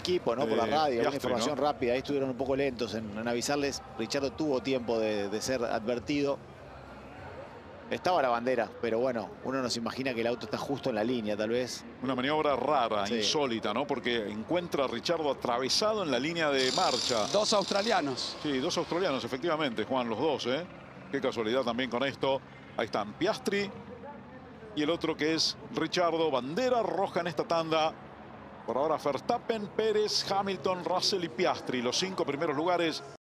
equipo, ¿no? Por la radio, una información ¿no? rápida. Ahí estuvieron un poco lentos en, en avisarles. Richardo tuvo tiempo de, de ser advertido. Estaba la bandera, pero bueno, uno no se imagina que el auto está justo en la línea, tal vez. Una maniobra rara, Sí. insólita, ¿no? Porque encuentra a Richardo atravesado en la línea de marcha. Dos australianos. Sí, dos australianos, efectivamente, Juan, los dos, ¿eh? Qué casualidad también con esto. Ahí están Piastri y el otro que es Richardo. Bandera roja en esta tanda. Por ahora Verstappen, Pérez, Hamilton, Russell y Piastri. Los cinco primeros lugares